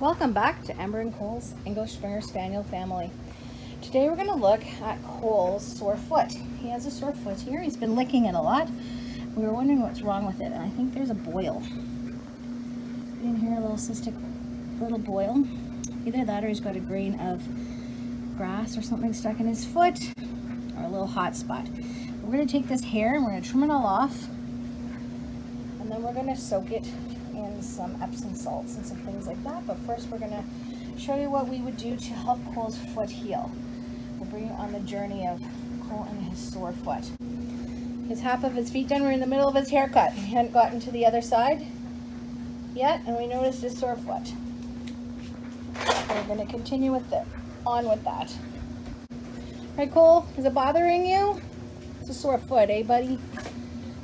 Welcome back to Ember and Cole's English Springer Spaniel family. Today we're going to look at Cole's sore foot. He has a sore foot here. He's been licking it a lot. We were wondering what's wrong with it and I think there's a boil. In here a little cystic little boil. Either that or he's got a grain of grass or something stuck in his foot or a little hot spot. We're going to take this hair and we're going to trim it all off and then we're going to soak it in some Epsom salts and some things like that. But first we're going to show you what we would do to help Cole's foot heal. We'll bring you on the journey of Cole and his sore foot. His half of his feet done. We're in the middle of his haircut. He hadn't gotten to the other side yet, and we noticed his sore foot. We're going to continue with it, on with that. Right, Cole? Is it bothering you? It's a sore foot, eh, buddy?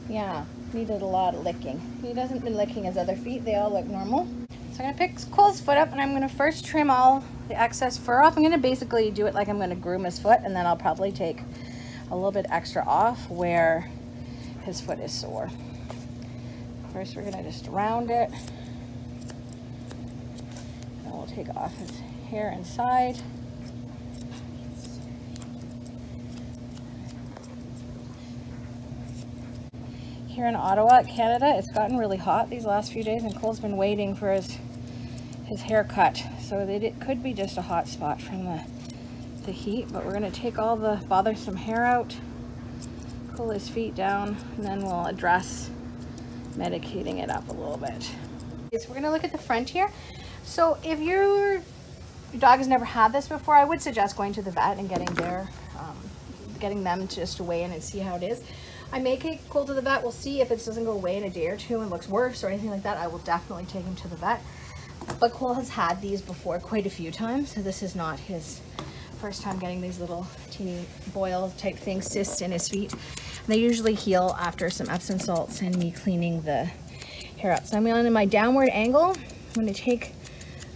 Yeah needed a lot of licking. He doesn't been licking his other feet. They all look normal. So I'm to pick Cole's foot up and I'm going to first trim all the excess fur off. I'm going to basically do it like I'm going to groom his foot and then I'll probably take a little bit extra off where his foot is sore. First we're going to just round it. And we'll take off his hair inside. Here in Ottawa, Canada, it's gotten really hot these last few days and Cole's been waiting for his his haircut. So it could be just a hot spot from the, the heat, but we're gonna take all the bothersome hair out, pull his feet down, and then we'll address medicating it up a little bit. So we're gonna look at the front here. So if your, your dog has never had this before, I would suggest going to the vet and getting their, um, getting them just to weigh in and see how it is. I may take Cole to the vet. We'll see if it doesn't go away in a day or two and looks worse or anything like that. I will definitely take him to the vet. But Cole has had these before quite a few times, so this is not his first time getting these little teeny boil type things, cysts in his feet. And they usually heal after some Epsom salts and me cleaning the hair up. So I'm on my downward angle. I'm going to take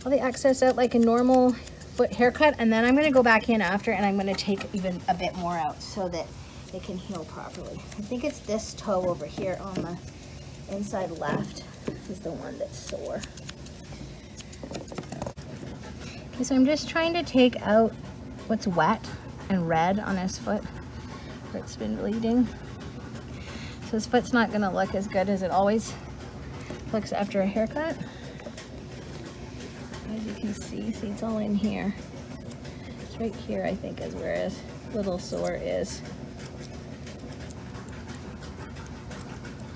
all the excess out like a normal foot haircut and then I'm going to go back in after and I'm going to take even a bit more out so that it can heal properly. I think it's this toe over here on the inside left is the one that's sore. Okay, so I'm just trying to take out what's wet and red on his foot where it's been bleeding. So his foot's not gonna look as good as it always looks after a haircut. As you can see, see it's all in here. It's right here I think is where his little sore is.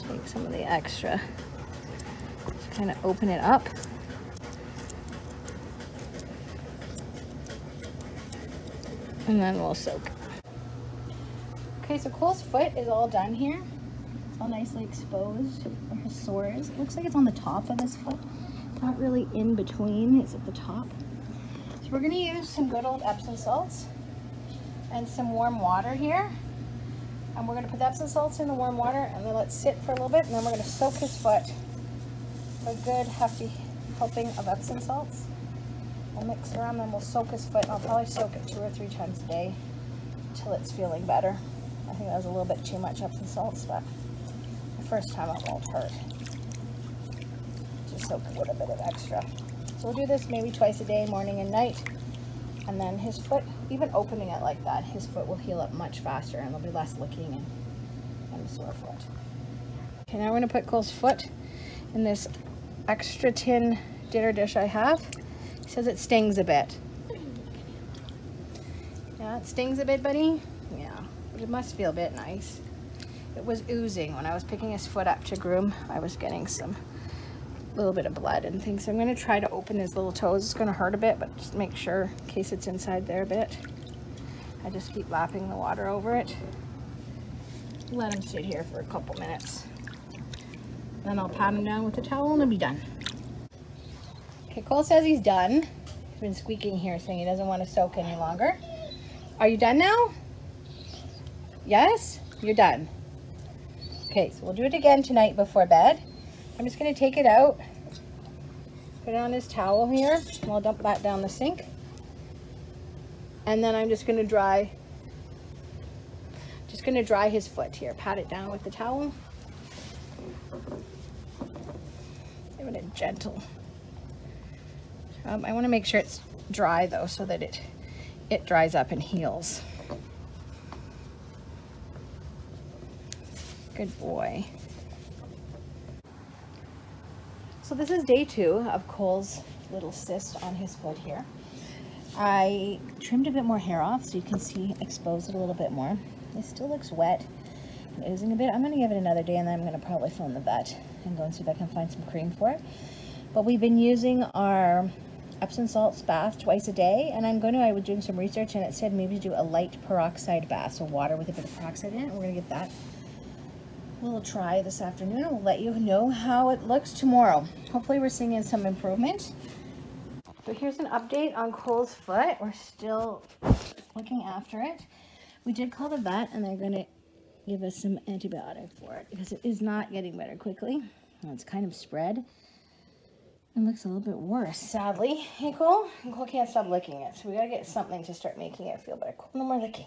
take some of the extra. Just kind of open it up. And then we'll soak. Okay, so Cole's foot is all done here. It's all nicely exposed where his sore is. It looks like it's on the top of his foot. Not really in between, it's at the top. So we're gonna use some good old Epsom salts and some warm water here. And we're going to put Epsom salts in the warm water and then let it sit for a little bit. And then we're going to soak his foot with a good hefty helping of Epsom salts. We'll mix around and we'll soak his foot. And I'll probably soak it two or three times a day until it's feeling better. I think that was a little bit too much Epsom salts, but the first time it won't hurt. Just soak with a little bit of extra. So we'll do this maybe twice a day, morning and night and then his foot, even opening it like that, his foot will heal up much faster and there'll be less licking and, and sore foot. Okay, now we're gonna put Cole's foot in this extra tin dinner dish I have. He says it stings a bit. Yeah, it stings a bit, buddy? Yeah, but it must feel a bit nice. It was oozing when I was picking his foot up to groom. I was getting some little bit of blood and things. So I'm going to try to open his little toes. It's going to hurt a bit, but just make sure in case it's inside there a bit. I just keep lapping the water over it. Let him sit here for a couple minutes. Then I'll pat him down with a towel and he'll be done. Okay, Cole says he's done. He's been squeaking here saying he doesn't want to soak any longer. Are you done now? Yes? You're done. Okay, so we'll do it again tonight before bed. I'm just going to take it out, put it on his towel here, and I'll dump that down the sink. And then I'm just going to dry, just going to dry his foot here, pat it down with the towel. Give it a gentle, Um, I want to make sure it's dry though so that it, it dries up and heals. Good boy. So this is day two of Cole's little cyst on his foot here. I trimmed a bit more hair off so you can see expose it a little bit more. It still looks wet and oozing a bit. I'm going to give it another day and then I'm going to probably phone the vet and go and see if I can find some cream for it. But we've been using our Epsom salts bath twice a day and I'm going to, I was doing some research and it said maybe do a light peroxide bath, so water with a bit of peroxide in it. We're to get that little try this afternoon. We'll let you know how it looks tomorrow. Hopefully we're seeing some improvement. So here's an update on Cole's foot. We're still looking after it. We did call the vet and they're going to give us some antibiotic for it because it is not getting better quickly. It's kind of spread and looks a little bit worse, sadly. Hey, Cole? Cole can't stop licking it, so we gotta get something to start making it feel better. Cole, no more licking.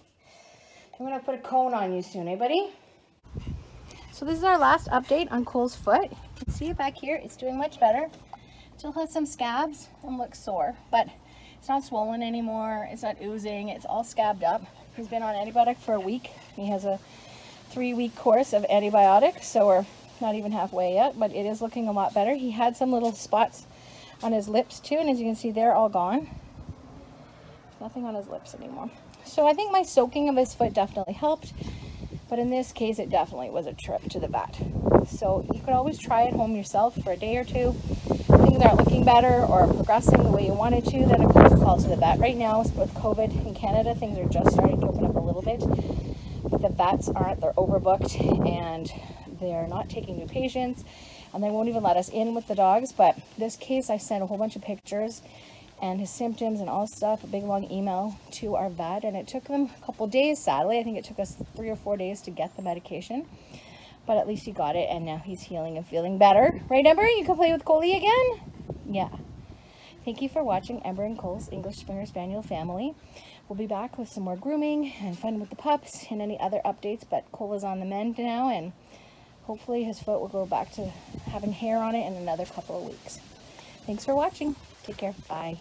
I'm gonna put a cone on you soon, eh, buddy? So this is our last update on Cole's foot. You can see it back here. It's doing much better. Still has some scabs and looks sore, but it's not swollen anymore. It's not oozing. It's all scabbed up. He's been on antibiotic for a week. He has a three-week course of antibiotics, so we're not even halfway yet, but it is looking a lot better. He had some little spots on his lips too, and as you can see, they're all gone. Nothing on his lips anymore. So I think my soaking of his foot definitely helped. But in this case, it definitely was a trip to the vet. So you could always try it home yourself for a day or two. Things aren't looking better or progressing the way you wanted to, then of course call to the vet. Right now, with COVID in Canada, things are just starting to open up a little bit. But the vets aren't, they're overbooked and they're not taking new patients and they won't even let us in with the dogs. But this case, I sent a whole bunch of pictures and his symptoms and all stuff, a big long email to our vet. And it took them a couple days, sadly. I think it took us three or four days to get the medication. But at least he got it and now he's healing and feeling better. Right, Ember? You can play with Coley again? Yeah. Thank you for watching Ember and Cole's English Springer Spaniel family. We'll be back with some more grooming and fun with the pups and any other updates. But Cole is on the mend now and hopefully his foot will go back to having hair on it in another couple of weeks. Thanks for watching. Take care. Bye.